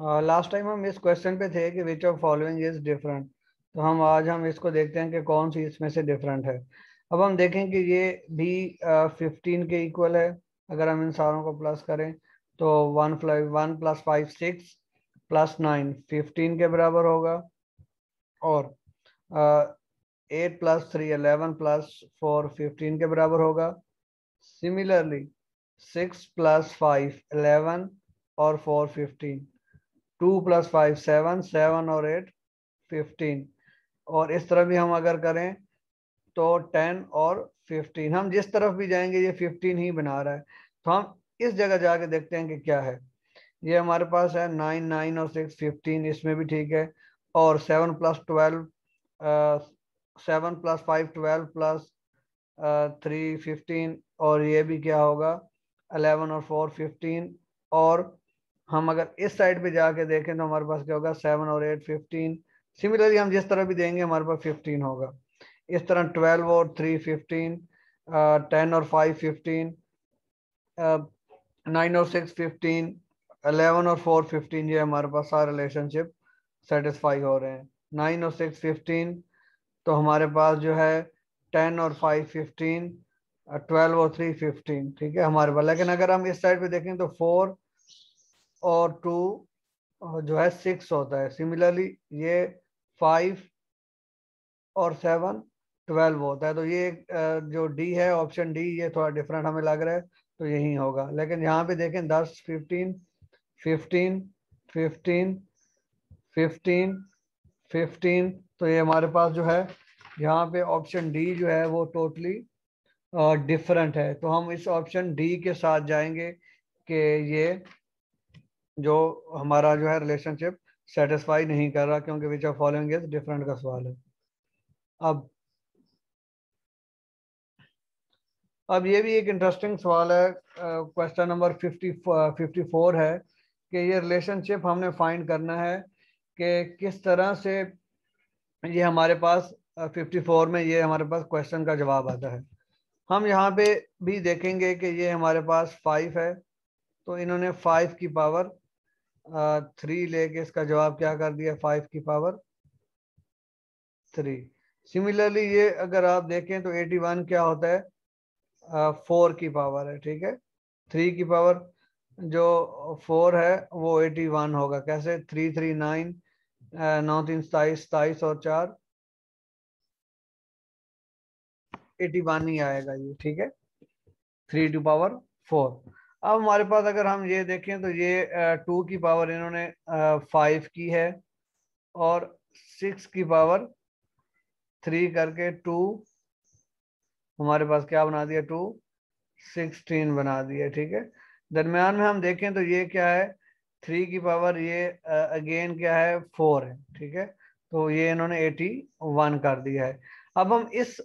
Last time हम इस question पे थे कि which of following is different तो हम आज हम इसको देखते हैं कि कौन सी इसमें से डिफरेंट है। अब हम देखें कि ये भी फिफ्टीन के इक्वल है। अगर हम इन सारों को प्लस करें तो one five one plus five six plus nine fifteen के बराबर होगा। और eight plus three eleven plus four fifteen के बराबर होगा। Similarly six plus five eleven और four fifteen two plus five, seven seven और एट, फिफ्टीन। और इस तरह भी हम अगर करें तो टेन और फिफ्टीन। हम जिस तरफ़ भी जाएँगे, ये फिफ्टीन ही बना रहा है। तो हम इस जगह जाके देखते हैं कि क्या है। ये हमारे पास है नाइन नाइन और सिक्स, फिफ्टीन, इसमें भी ठीक है। और seven plus twelve seven plus five, twelve plus three, fifteen, और ये भी क्या होगा अलेवन और फोर, फिफ्टीन, और हम अगर इस साइड पे जाके देखें तो हमारे पास क्या होगा? सेवन और एट फिफ्टीन सिमिलरली हम जिस तरह भी देंगे, हमारे पास फिफ्टीन होगा। इस तरह ट्वेल्व और थ्री फिफ्टीन टेन और फाइव फिफ्टीन नाइन और सिक्स फिफ्टीन अलेवन और फोर फिफ्टीन ये हमारे पास सारे रिलेशनशिप सेटिस्फाई हो रहे हैं। नाइन और सिक्स फिफ्टीन तो हमारे पास जो है टेन और फाइव फिफ्टीन ट्वेल्व और थ्री फिफ्टीन ठीक है? हमारे पास लेकिन अगर हम इस साइड पे देखें तो फोर और टू जो है सिक्स होता है। सिमिलरली ये फाइव और सेवन ट्वेल्व होता है। तो ये जो डी है ऑप्शन डी ये थोड़ा डिफरेंट हमें लग रहा है तो यही होगा। लेकिन यहाँ पे देखें, दस fifteen fifteen fifteen fifteen fifteen तो ये हमारे पास जो है, यहाँ पे ऑप्शन डी जो है, वो टोटली डिफरेंट है। तो हम इस ऑप्शन डी के साथ जाएँगे कि ये जो हमारा जो है रिलेशनशिप सेटिस्फाई नहीं कर रहा क्योंकि which are following is different का सवाल है। अब अब ये भी एक इंटरेस्टिंग सवाल है question number fifty fifty four है कि ये रिलेशनशिप हमने फाइंड करना है कि किस तरह से ये हमारे पास फिफ्टी फोर में ये हमारे पास क्वेश्चन का जवाब आता है। हम यहाँ पे भी देखेंगे कि ये हमारे पास फाइव है तो इन्होंने फाइव की पावर थ्री लेके इसका जवाब क्या कर दिया? फाइव की पावर थ्री सिमिलरली ये अगर आप देखें तो एटी वन क्या होता है? फोर की पावर है, ठीक है? थ्री की पावर जो फोर है, वो एटी वन होगा। कैसे? थ्री थ्री नाइन नौ, तीन सताइस सताइस और चार। एटी वन ही आएगा ये, ठीक है? थ्री टू पावर फोर अब हमारे पास अगर हम ये देखें तो ये टू की पावर इन्होंने फाइव की है और सिक्स की पावर थ्री करके टू हमारे पास क्या बना दिया? टू सिक्सटीन बना दिया, ठीक है? दरमियान में हम देखें तो ये क्या है? थ्री की पावर ये अगेन क्या है? फोर है, ठीक है? तो ये इन्होंने एटी वन कर दिया है। अब हम इस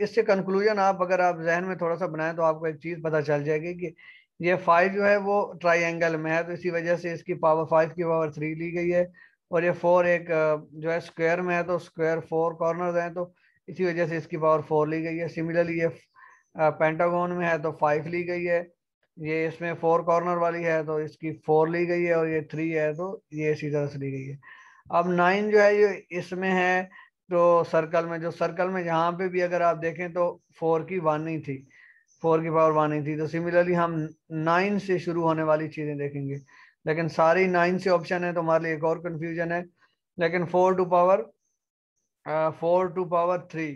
इससे कंक्लूजन आप अगर आप जहन में थोड़ा सा बनाएँ तो आपको एक चीज़ पता चल जाएगी कि ये फाइव जो है वो ट्राइंगल में है तो इसी वजह से इसकी पावर फाइव की पावर थ्री ली गई है। और ये फोर एक जो है स्क्वायर में है तो स्क्वायर फोर कॉर्नर हैं तो इसी वजह से इसकी पावर फोर ली गई है। सिमिलरली ये पेंटागोन में है तो फाइव ली गई है। ये इसमें फोर कॉर्नर वाली है तो इसकी फोर ली गई है, और ये थ्री है तो ये इसी तरह से ली गई है। अब नाइन जो है, ये इसमें है तो सर्कल में, जो सर्कल में जहाँ पे भी अगर आप देखें तो फोर की वन ही थी। फोर की पावर वन ही थी तो सिमिलरली हम नाइन से शुरू होने वाली चीज़ें देखेंगे। लेकिन सारी नाइन से ऑप्शन है तो हमारे लिए एक और कंफ्यूजन है। लेकिन four two power four two power three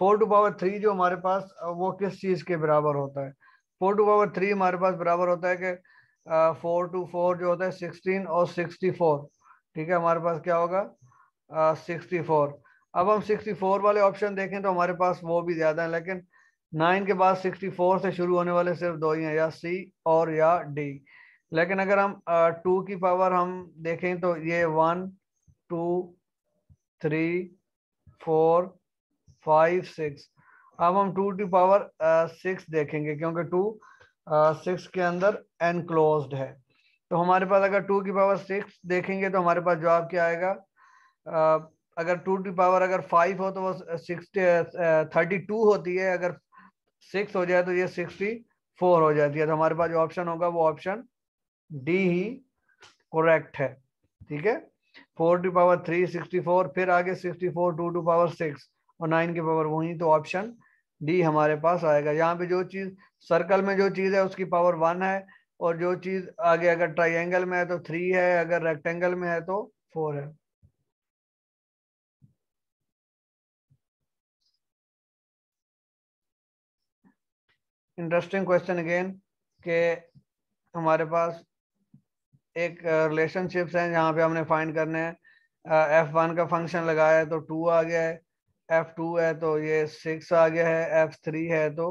four two power three जो हमारे पास वो किस चीज़ के बराबर होता है? फोर टू पावर थ्री हमारे पास बराबर होता है कि फोर टू फोर जो होता है सिक्सटीन और सिक्सटी फोर ठीक है? हमारे पास क्या होगा? सिक्सटी फोर अब हम सिक्सटी फोर वाले ऑप्शन देखें तो हमारे पास वो भी ज़्यादा है, लेकिन नाइन के बाद सिक्सटी फोर से शुरू होने वाले सिर्फ़ दो ही हैं या सी और या डी। लेकिन अगर हम टू की पावर हम देखें तो ये one two three four five six. अब हम टू की पावर सिक्स देखेंगे क्योंकि टू सिक्स के अंदर एनक्लोज्ड है। तो हमारे पास अगर टू की पावर सिक्स देखेंगे तो हमारे पास जवाब क्या आएगा? आ, अगर टू की पावर अगर फाइव हो तो वो सिक्स थर्टी टू होती है। अगर सिक्स हो जाए तो ये सिक्सटी फोर हो जाती है। तो हमारे पास जो ऑप्शन होगा, वो ऑप्शन डी ही करेक्ट है। ठीक है? Four two power three sixty four, फिर आगे sixty four two two power six और नाइन की पावर वही तो ऑप्शन डी हमारे पास आएगा। यहाँ पे जो चीज़ सर्कल में जो चीज़ है उसकी पावर वन है और जो चीज़ आगे अगर ट्राइंगल में है तो थ्री है, अगर रेक्टेंगल में है तो फोर है। इंटरेस्टिंग क्वेश्चन अगेन के हमारे पास एक रिलेशनशिप्स हैं जहाँ पे हमने फाइंड करने हैं। एफ़ वन का फ़ंक्शन लगाया है तो टू आ गया है। एफ़ टू है तो ये सिक्स आ गया है। एफ़ थ्री है तो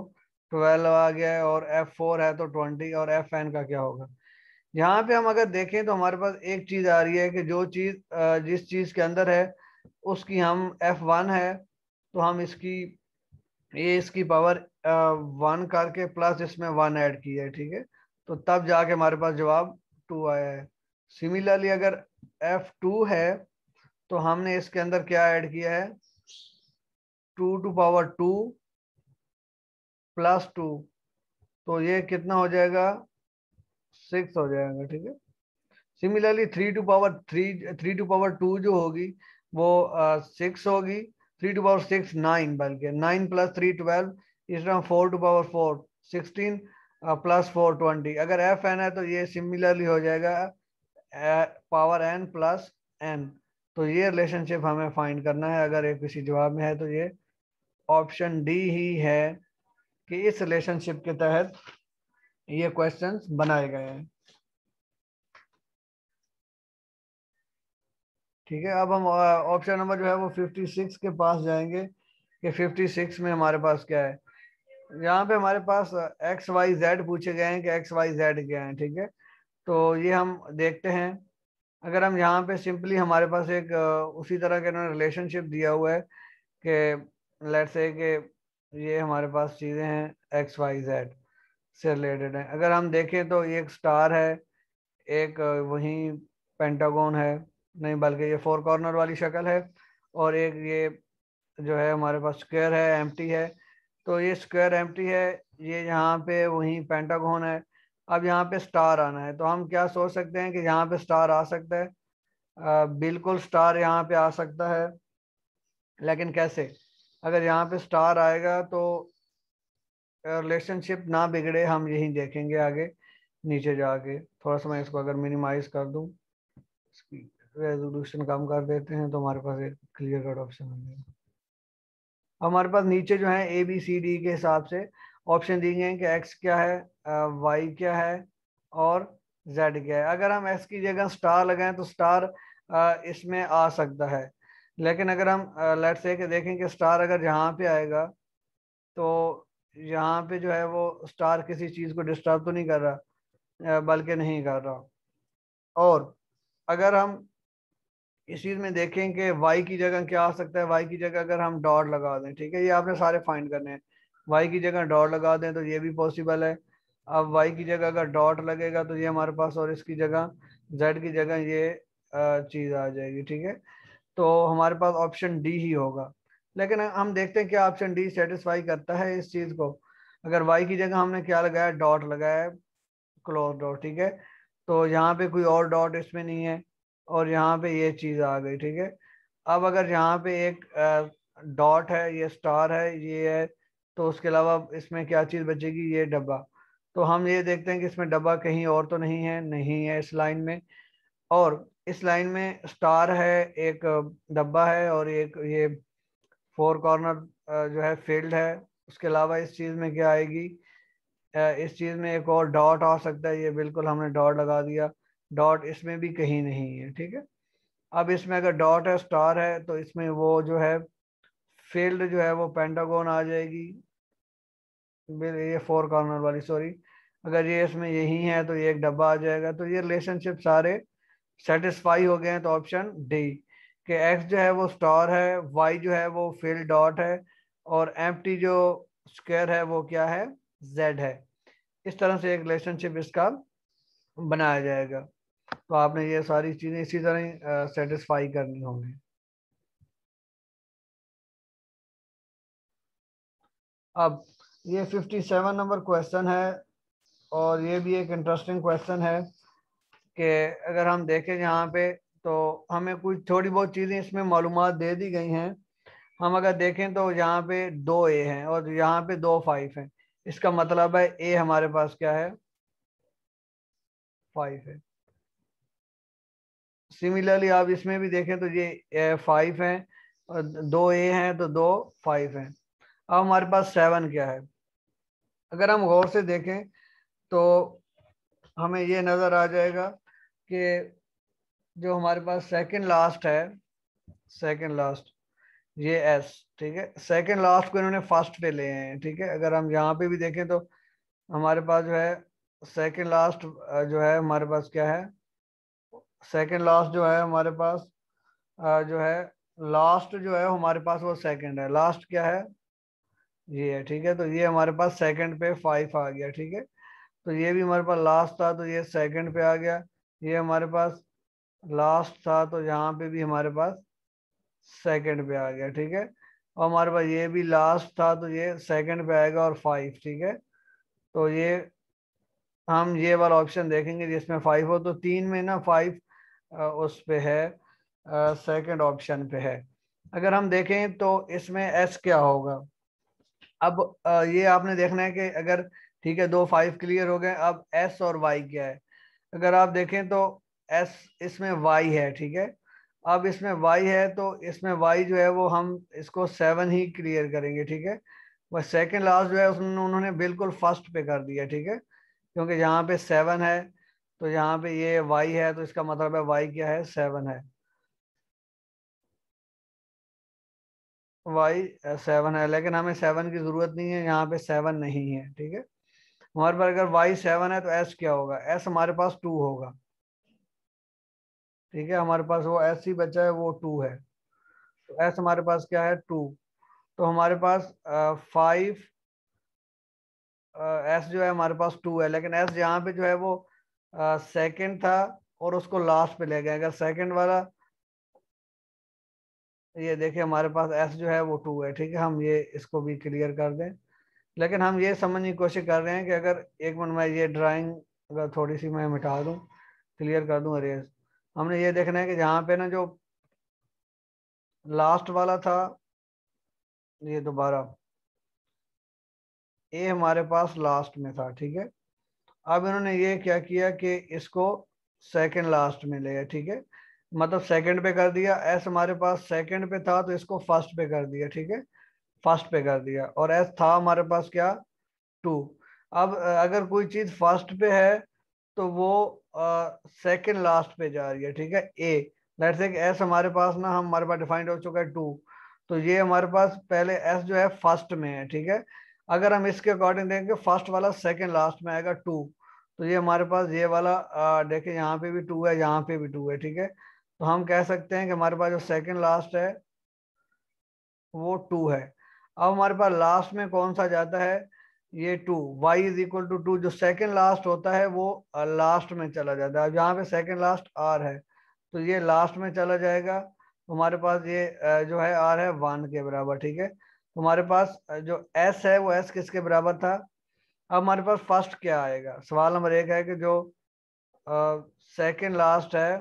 ट्वेल्व आ गया है और एफ़ फोर है तो ट्वेंटी और एफ़ एन का क्या होगा? यहाँ पे हम अगर देखें तो हमारे पास एक चीज़ आ रही है कि जो चीज़ जिस चीज़ के अंदर है, उसकी हम एफ़ वन है तो हम इसकी, ये इसकी पावर वन करके प्लस इसमें वन ऐड किया है ठीक है? तो तब जाके हमारे पास जवाब टू आया है। सिमिलरली अगर एफ़ टू है तो हमने इसके अंदर क्या ऐड किया है? Two two power two plus two तो ये कितना हो जाएगा? सिक्स हो जाएगा ठीक है? Similarly three two power three three two power two जो होगी वो सिक्स uh, होगी। Three two power six nine बल्कि नाइन प्लस थ्री ट्वेल्व इस तरह four two power four sixteen plus four twenty अगर एफ़ एन है तो ये सिमिलरली हो जाएगा पावर एन प्लस एन तो ये रिलेशनशिप हमें फाइंड करना है, अगर एक किसी जवाब में है तो ये ऑप्शन डी ही है कि इस रिलेशनशिप के तहत ये क्वेश्चंस बनाए गए हैं। ठीक है, अब हम ऑप्शन नंबर जो है वो 56 के पास जाएँगे कि 56 में हमारे पास क्या है। यहाँ पे हमारे पास एक्स वाई जेड पूछे गए हैं कि एक्स वाई जेड क्या है, ठीक है? तो ये हम देखते हैं। अगर हम यहाँ पे सिंपली हमारे पास एक उसी तरह के रिलेशनशिप दिया हुआ है कि लेट से कि ये हमारे पास चीज़ें हैं एक्स वाई जेड से रिलेटेड है। अगर हम देखें तो ये एक स्टार है, एक वही पेंटागोन है, नहीं बल्कि ये फोर कॉर्नर वाली शक्ल है और एक ये जो है हमारे पास स्क्वायर है एम्प्टी है। तो ये स्क्वायर एम्प्टी है ये यहाँ पे वही पेंटागोन है। अब यहाँ पे स्टार आना है तो हम क्या सोच सकते हैं कि यहाँ पे स्टार आ सकता है? आ, बिल्कुल स्टार यहाँ पे आ सकता है लेकिन कैसे? अगर यहाँ पे स्टार आएगा तो रिलेशनशिप ना बिगड़े हम यही देखेंगे आगे नीचे जाके। थोड़ा सा मैं इसको अगर मिनिमाइज कर दूँ रेजोल्यूशन कम कर देते हैं तो हमारे पास एक क्लियर कट ऑप्शन जाएगा। हमारे पास नीचे जो है ए बी सी डी के हिसाब से ऑप्शन दिए गए हैं कि एक्स क्या है वाई क्या है और जेड क्या है। अगर हम एक्स की जगह स्टार लगाएँ तो स्टार इसमें आ सकता है। लेकिन अगर हम लेट से के देखें कि स्टार अगर यहाँ पे आएगा तो यहाँ पे जो है वो स्टार किसी चीज़ को डिस्टर्ब तो नहीं कर रहा बल्कि नहीं कर रहा। और अगर हम इस चीज़ में देखें कि वाई की जगह क्या आ सकता है वाई की जगह अगर हम डॉट लगा दें, ठीक है, ये आपने सारे फाइंड करने हैं। वाई की जगह डॉट लगा दें तो ये भी पॉसिबल है। अब वाई की जगह अगर डॉट लगेगा तो ये हमारे पास और इसकी जगह जेड की जगह ये चीज़ आ जाएगी, ठीक है। तो हमारे पास ऑप्शन डी ही होगा। लेकिन हम देखते हैं क्या ऑप्शन डी सेटिस्फाई करता है इस चीज़ को। अगर वाई की जगह हमने क्या लगाया, डॉट लगाया क्लोज डॉट ठीक है। तो यहाँ पे कोई और डॉट इसमें नहीं है। और यहाँ पे ये चीज़ आ गई, ठीक है? अब अगर यहाँ पे एक डॉट है, ये स्टार है, ये है तो उसके अलावा इसमें क्या चीज़ बचेगी? ये डब्बा। तो हम ये देखते हैं कि इसमें डब्बा कहीं और तो नहीं है नहीं है इस लाइन में। और इस लाइन में स्टार है, एक डब्बा है और एक ये फोर कॉर्नर जो है फ़ील्ड है। उसके अलावा इस चीज़ में क्या आएगी? इस चीज़ में एक और डॉट आ सकता है, ये बिल्कुल हमने डॉट लगा दिया। डॉट इसमें भी कहीं नहीं है, ठीक है? अब इसमें अगर डॉट है, स्टार है तो इसमें वो जो है, फ़ील्ड जो है, वो पेंटागोन आ जाएगी। ये फोर कॉर्नर वाली, सॉरी। अगर ये इसमें यही है तो ये एक डब्बा आ जाएगा। तो ये रिलेशनशिप सारे सेटिस्फाई हो गए हैं तो ऑप्शन डी कि एक्स जो है, वो स्टार है वाई जो है, वो फिल डॉट है, और एम जो स्क्वायर है, वो क्या है? जेड है। इस तरह से एक रिलेशनशिप इसका बनाया जाएगा। तो आपने ये सारी चीज़ें इसी तरह सेटिस्फाई करनी होंगी। अब ये 57 नंबर क्वेश्चन है और ये भी एक इंटरेस्टिंग क्वेश्चन है कि अगर हम देखें यहाँ पे तो हमें कुछ थोड़ी बहुत चीज़ें इसमें मालूम दे दी गई हैं। हम अगर देखें तो यहाँ पे दो ए हैं और यहाँ पे दो फाइव हैं। इसका मतलब है ए हमारे पास क्या है? फाइव है। सिमिलरली आप इसमें भी देखें तो ये फाइव है और दो ए हैं तो दो फाइव हैं। अब हमारे पास सेवन क्या है? अगर हम गौर से देखें तो हमें ये नज़र आ जाएगा कि जो हमारे पास सेकंड लास्ट है सेकंड लास्ट ये एस ठीक है? सेकंड लास्ट को इन्होंने फ़र्स्ट पे ले हैं, ठीक है? अगर हम यहाँ पे भी देखें तो हमारे पास जो है सेकंड लास्ट जो है, हमारे पास क्या है? सेकंड लास्ट जो है हमारे पास जो है लास्ट जो है हमारे पास वो सेकंड है। लास्ट क्या है? ये है, ठीक है? तो ये हमारे पास सेकंड पे फाइव आ गया, ठीक है? तो ये भी हमारे पास लास्ट था तो ये सेकंड पे आ गया। ये हमारे पास लास्ट था तो यहाँ पे भी हमारे पास सेकंड पे आ गया, ठीक है? और हमारे पास ये भी लास्ट था तो ये सेकंड पे आएगा और फाइव ठीक है? तो ये हम ये वाला ऑप्शन देखेंगे जिसमें फाइव हो तो तीन में ना फाइव उस पे है सेकंड ऑप्शन पे है। अगर हम देखें तो इसमें एस क्या होगा? अब ये आपने देखना है कि अगर, ठीक है, दो फाइव क्लियर हो गए, अब एस और वाई क्या है? अगर आप देखें तो एस इसमें वाई है, ठीक है? अब इसमें वाई है तो इसमें वाई जो है वो हम इसको सेवन ही क्लियर करेंगे, ठीक है? वह सेकंड लास्ट जो है उसमें उन्होंने बिल्कुल फ़र्स्ट पे कर दिया, ठीक है? क्योंकि यहाँ पे सेवन है तो यहाँ पे ये वाई है तो इसका मतलब है वाई क्या है? सेवन है। वाई सेवन है, लेकिन हमें सेवन की ज़रूरत नहीं है, यहाँ पे सेवन नहीं है, ठीक है? हमारे पास अगर वाई सेवन है तो एस क्या होगा? एस हमारे पास टू होगा। ठीक है? हमारे पास वो एस ही बचा है, वो टू है। तो एस हमारे पास क्या है? टू तो हमारे पास फाइव एस जो है, हमारे पास टू है, लेकिन एस यहाँ पे जो है, वो सेकंड था और उसको लास्ट पे ले गए अगर सेकंड वाला, ये देखिए हमारे पास एस जो है वो टू है, ठीक है? हम ये इसको भी क्लियर कर दें। लेकिन हम ये समझने की कोशिश कर रहे हैं कि अगर एक मिनट में ये ड्राइंग अगर थोड़ी सी मैं मिटा दूँ क्लियर कर दूँ अरेज हमने ये देखना है कि जहाँ पे ना जो लास्ट वाला था, ये दोबारा। ए हमारे पास लास्ट में था, ठीक है? अब इन्होंने ये क्या किया कि इसको सेकंड लास्ट में ले ठीक है? मतलब सेकंड पे कर दिया एस हमारे पास सेकंड पे था तो इसको फ़र्स्ट पे कर दिया, ठीक है? फ़र्स्ट पे कर दिया, और एस था हमारे पास क्या? टू अब अगर कोई चीज़ फ़र्स्ट पे है तो वो सेकंड लास्ट पे जा रही है, ठीक है? ए लेट्स से एस हमारे पास ना, हम हमारे पास डिफाइंड हो चुका है टू तो ये हमारे पास पहले एस जो है फ़र्स्ट में है, ठीक है? अगर हम इसके अकॉर्डिंग देखेंगे फ़र्स्ट वाला सेकंड लास्ट में आएगा टू तो ये हमारे पास ये वाला देखें, यहाँ पे भी टू है, यहाँ पे भी टू है, ठीक है? तो हम कह सकते हैं कि हमारे पास जो सेकंड लास्ट है, वो टू है. अब हमारे पास लास्ट में कौन सा जाता है? ये two y is equal to two जो सेकंड लास्ट होता है, वो लास्ट में चला जाता है. अब यहाँ पे सेकंड लास्ट आर है. तो ये लास्ट में चला जाएगा. तो हमारे पास ये जो है आर है वन के बराबर, ठीक है? हमारे पास जो एस है, वो एस किसके बराबर था? अब हमारे पास फ़र्स्ट क्या आएगा? सवाल नंबर एक है कि जो सेकंड लास्ट है,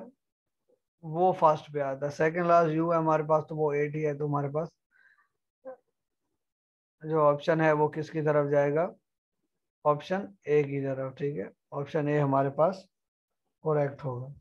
वो फ़र्स्ट पे आता है। सेकंड लास्ट यू है हमारे पास तो वो एट ही है तो हमारे पास। जो ऑप्शन है, वो किसकी तरफ़ जाएगा? ऑप्शन ए की तरफ़, ठीक है? ऑप्शन ए हमारे पास करेक्ट होगा।